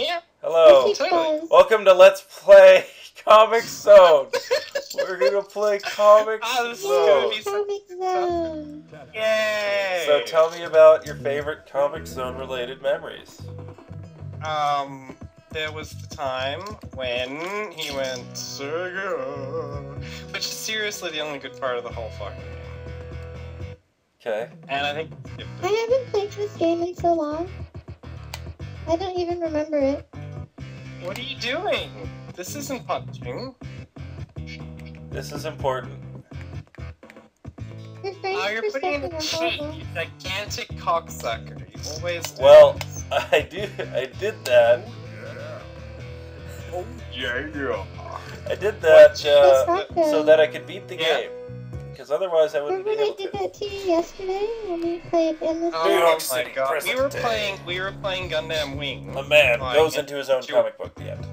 Yeah. Hello. Yes, he totally. does. Welcome to Let's Play Comix Zone. We're gonna play Comic Ah, this is Zone. gonna be so- Comix Zone. Yay! So tell me about your favorite Comix Zone related memories. Um, there was the time when he went Sega, which is seriously the only good part of the whole fucking game. Okay. And I think I haven't played this game in so long. I don't even remember it. what are you doing? This isn't punching. This is important. Your frames Oh, you're putting in second a are cheat, you gigantic cocksucker. You always do Well, this. I do. I did that. Oh yeah. I did that uh, not so that I could beat the Yeah. game. Because otherwise, I wouldn't Remember be when I able did to. that to you yesterday when we played Endless Oh New York my City, god. We were day. playing we were playing Gundam Wing A man goes into his own comic book. The end.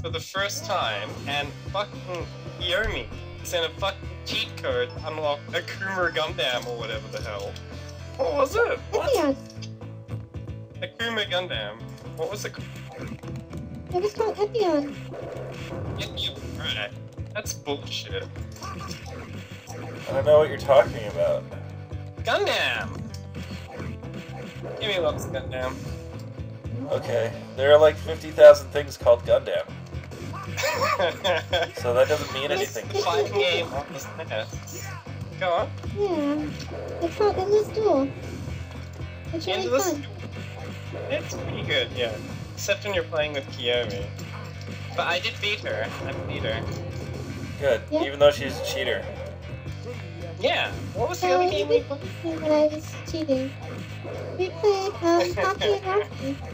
for the first time and fucking Yomi sent a fucking cheat code to unlock Akuma Gundam or whatever the hell. What was it? Epyon. Akuma Gundam. What was it? It was called Epyon. Yeah, you right. That's bullshit. I don't know what you're talking about. Gundam! Gimme loves Gundam. Okay, there are like 50,000 things called Gundam, so that doesn't mean anything. to me. Fighting game on the Go on. Yeah. It's called Endless Duel. It's really Endless fun. It's pretty good, yeah. Except when you're playing with Kiyomi. But I did beat her. I beat her. Good, Yeah. even though she's a cheater. Yeah. What was the So other game we didn't see that I was cheating. We played um, Hockey and Rocky.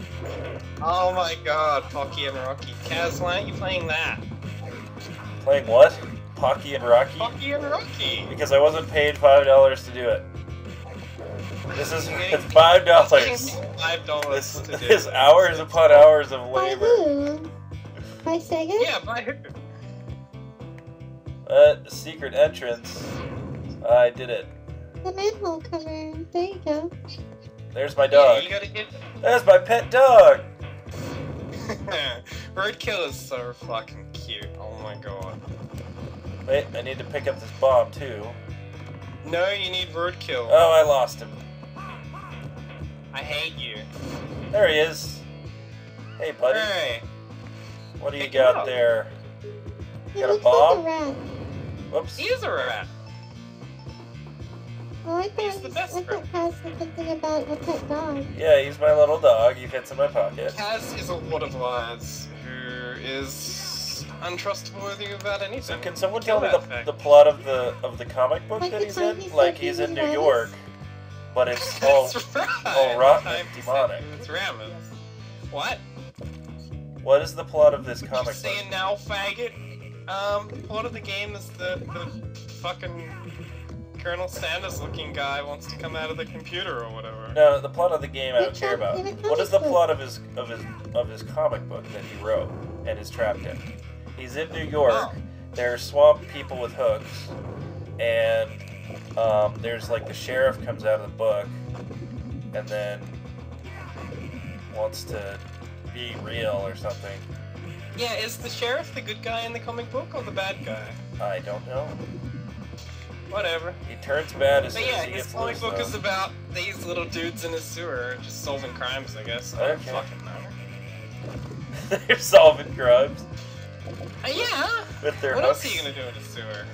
Oh my god, Pocky and Rocky. Kaz, why aren't you playing that? Playing what? Pocky and Rocky? Pocky and Rocky! Because I wasn't paid five dollars to do it. This is it's five dollars. Five dollars This to do. is hours upon hours of By labor. who? By Sega? Yeah, by who? Uh, secret entrance. I did it. The manhole cover. There you go. There's my Yeah, dog. you gotta get. There's my pet dog. Roadkill is so fucking cute. Oh my god. Wait, I need to pick up this bomb too. No, you need Roadkill. Oh, I lost him. I hate you. There he is. Hey, buddy. Hey. What do you Pick him got there? He Got a bomb? like a rat. Whoops. He is a rat. Oh, I He's thought, the I best thought. Kaz said something about a pet dog. Yeah, he's my little dog. He fits in my pocket. Kaz is a lot of lies who is untrustworthy about anything. So anything. can someone tell me the, fact. the plot of the of the comic book Like that he's in? he said Like he's in New York, but it's all That's right. all rotten and time he said demonic. he was Rammus. What? What is the plot of this What comic you book? saying now, faggot? Um, the plot of the game is the, the fucking Colonel Sanders looking guy wants to come out of the computer or whatever. No, the plot of the game I don't care about. What is the plot of his of his of his comic book that he wrote and is trapped in? He's in New York. Oh. There's swamp people with hooks, and um, there's like the sheriff comes out of the book, and then wants to be real or something. Yeah, is the sheriff the good guy in the comic book or the bad guy? I don't know. Whatever. He turns bad as But soon yeah, as he his gets comic book is about these little dudes in a sewer just solving crimes, I guess. I don't Okay. fucking know. They're solving crimes Uh, yeah! with their What else are you gonna do in a sewer?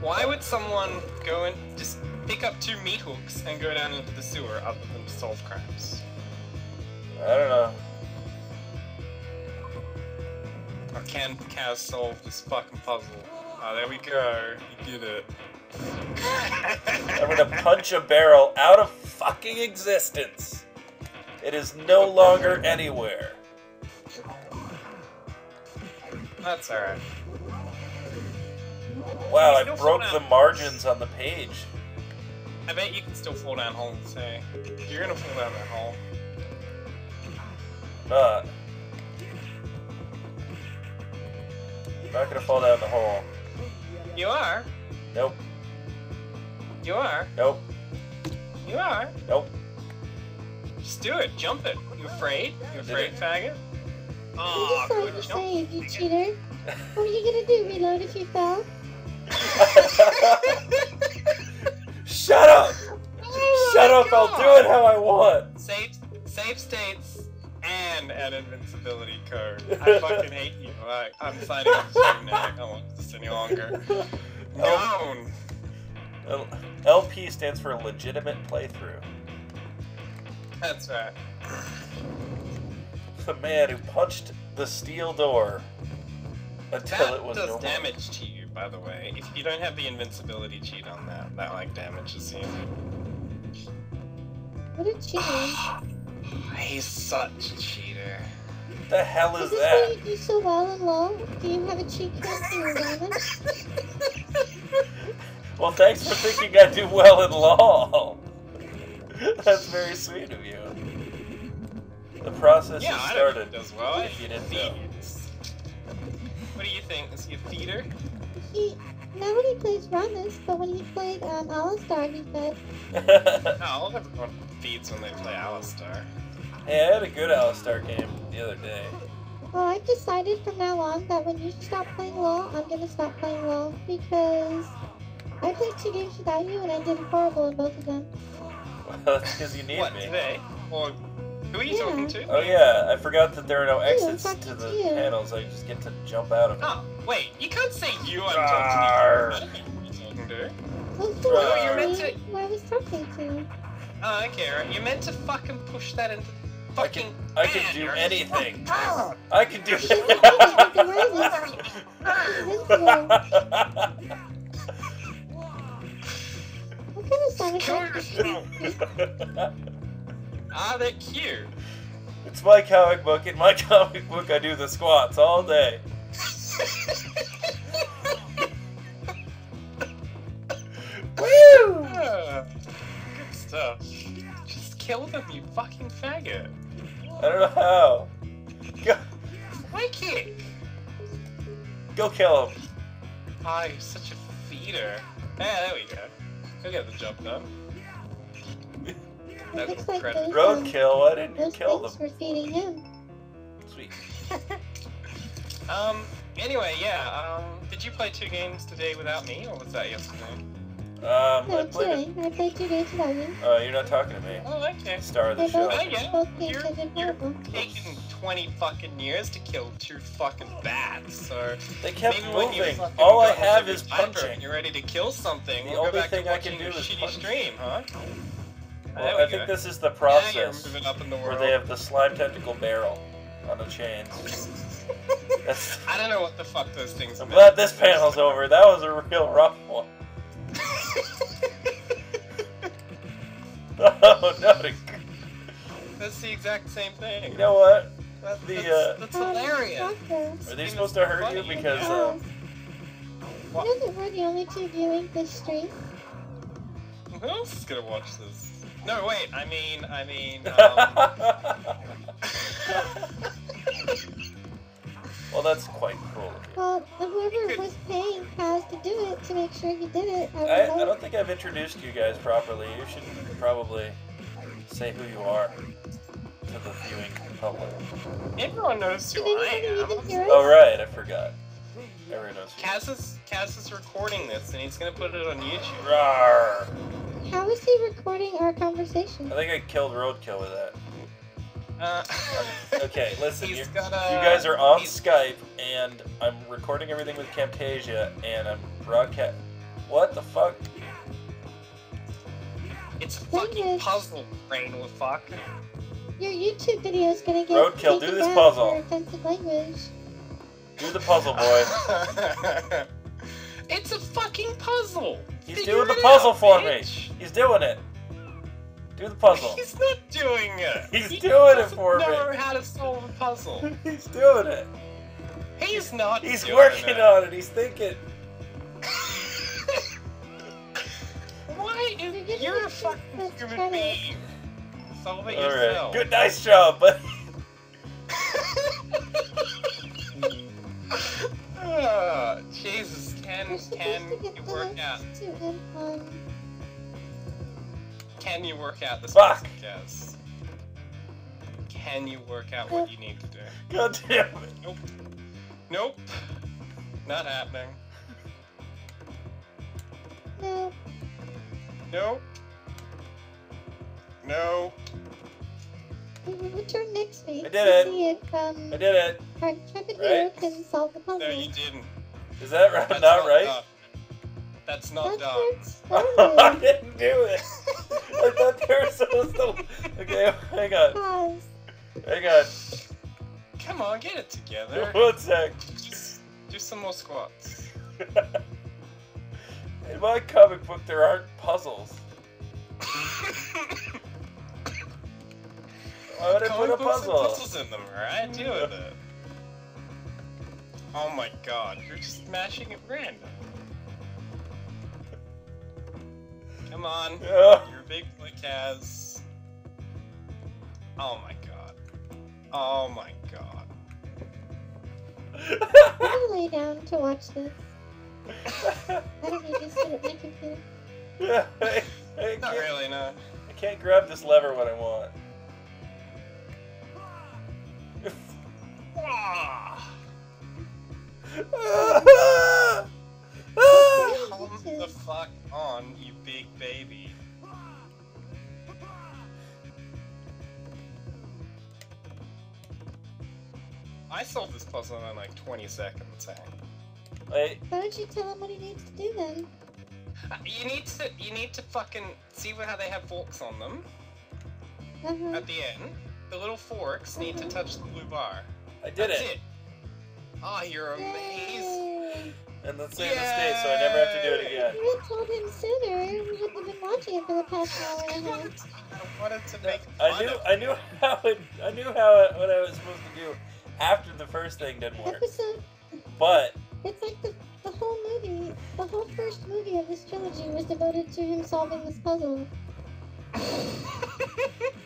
Why would someone go and just pick up two meat hooks and go down into the sewer other than to solve crimes? I don't know. Or can Kaz solve this fucking puzzle? Ah, there we go. He did it. I'm gonna punch a barrel out of fucking existence. It is no longer anywhere. That's alright. Wow, I broke the margins on the page. I bet you can still fall down holes, hey. You're gonna fall down that hole. But. I'm not gonna fall down the hole. You are. Nope. You are. Nope. You are. Nope. Just do it. Jump it. You afraid? You Did afraid, it? faggot? I'm Oh, just trying good to job. save you, cheater. What are you gonna do? Reload if you fell? Shut up! Oh Shut my up! I'll do it how I want. Save, save states and an invincibility code. I fucking hate you. I, I'm signing off the stream now. I don't want this any longer. Known. L- LP stands for legitimate playthrough. That's right. The man who punched the steel door until That it was does no more. damage to you, by the way. If you don't have the invincibility cheat on that, that like damages you. What a cheater. He's such a cheater. What the hell Is is this why that? you do so well in LOL? Do you have a cheat code for your ramen? Well, thanks for thinking I do well in LOL. That's very sweet of you. The process yeah, has I don't started. think he does well. if you didn't know. Feeds. What do you think? Is he a feeder? He, not when he plays Rammus, but when he played um, Alistar, he fed. No, everyone feeds when they play Alistar. Hey, I had a good Alistar game the other day. Well, I've decided from now on that when you stop playing LOL, I'm gonna stop playing LOL because I played two games without you and I did horrible in both of them. Well, that's because you need what, me. today? Or who are you Yeah. talking to? Oh yeah, I forgot that there are no exits fuck to the too. panels. I just get to jump out of it. Oh, wait, you can't say you, I'm Arr. talking to you. I don't know who you're talking to. Well, who Oh, are you're meant to- Who I was talking to? Oh, okay, right. You meant to fucking push that into the I fucking. can, I can do anything. Ah! I can do. You can do anything, Invincible. What kind of Kill yourself. Ah, they're cute. it's my comic book. In my comic book, I do the squats all day. I don't know how. Go, My kick. go kill him. Ah, you're such a feeder. Yeah, there we go. He'll get the job done. It That's looks like credit. Roadkill. Why didn't you kill them? were feeding him. Sweet. Um, anyway, yeah, um, did you play two games today without me, or was that yesterday? Um, I No, played today. I played two games without you. Uh, you're not talking to me. Oh, okay. Star of the They show. both, Oh, yeah. You're- I you're- horrible. Taken 20 fucking years to kill two fucking bats, so They kept maybe when you moving. All I have is punching. you're ready to kill something, The we'll go only back thing I can do is shitty punch. stream, huh? Well, I think go. this is the process moving up in the where they have the slime tentacle barrel on the chains. I don't know what the fuck those things I'm are. glad this panel's over. That was a real rough one. Oh no! That's the exact same thing. You know what? That- the, that's, uh, that's hilarious. Are they supposed to hurt you because yeah. um? What? You know that we're the only two viewing this stream? Who else is gonna watch this? No, wait. I mean, I mean. Um, well, that's quite cruel. Well, whoever was paying has to do it to make sure you did it. I I, I don't think I've introduced you guys properly. You should probably say who you are to the viewing public. everyone knows who Did I anybody am. even hear us? Oh right, I forgot. Everyone knows. who- Kaz is Kaz is recording this and he's gonna put it on YouTube. Rawr. How is he recording our conversation? I think I killed Roadkill with that. Uh, Okay, listen, you, got a, you guys are on Skype, and I'm recording everything with Camtasia, and I'm broadcast. What the fuck? It's a Dang fucking it. puzzle, brain with fuck. Your YouTube video is gonna get Roadkill, do taken this down puzzle. for offensive language. Do the puzzle, boy. it's a fucking puzzle. He's Figure doing the it puzzle out, for bitch. me. He's doing it. Do the puzzle. He's not doing it. He's He doing it doesn't for me. know how to solve a puzzle. He's doing it. He's not. He's doing working it. on it. He's thinking. You're is getting you're a fucking first human being? Solve it All yourself. right. Good, nice job, buddy. Ah, Jesus, can can you work out? to end on. Can you work out this Fuck. puzzle, Kaz? Can you work out what you need to do. God damn it. Nope. Nope. Not happening. No. Nope. No. We will return next week I did it. see if um, I did it. our intrepid Right. hero can solve the puzzle. No, you didn't. Is that right? That's not right? done. That's not That's done. where I didn't do it. I thought there was supposed to. Okay, hang on. Pause. Hang on. Come on, get it together. One sec. Just do some more squats. In my comic book, there aren't puzzles. Why would I put a puzzle? puzzles in them, alright? Deal with it. Oh my god, you're just mashing at random. Come on, Yeah. your big boy Kaz. Oh my god. Oh my god. I'll lay down to watch this. I don't need to sit at my computer. I, I Not can't, really, no. I can't grab this lever when I want. Come the fuck on, you big baby. I solved this puzzle in like 20 seconds, eh? Wait, Why don't you tell him what he needs to do then? Uh, You need to, you need to fucking see how they have forks on them Uh-huh. at the end. The little forks need to touch the blue bar. I did That's it. it. Oh, you're amazing. And let's save the state so I never have to do it again. If you had told him sooner, we wouldn't have been watching it for the past hour and a half. I wanted to make I fun knew of I knew how it, I knew how it, what I was supposed to do after the first thing didn't work. Episode, But it's like the, the whole movie, the whole first movie of this trilogy was devoted to him solving this puzzle.